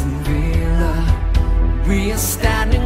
Aston Villa. We are standing.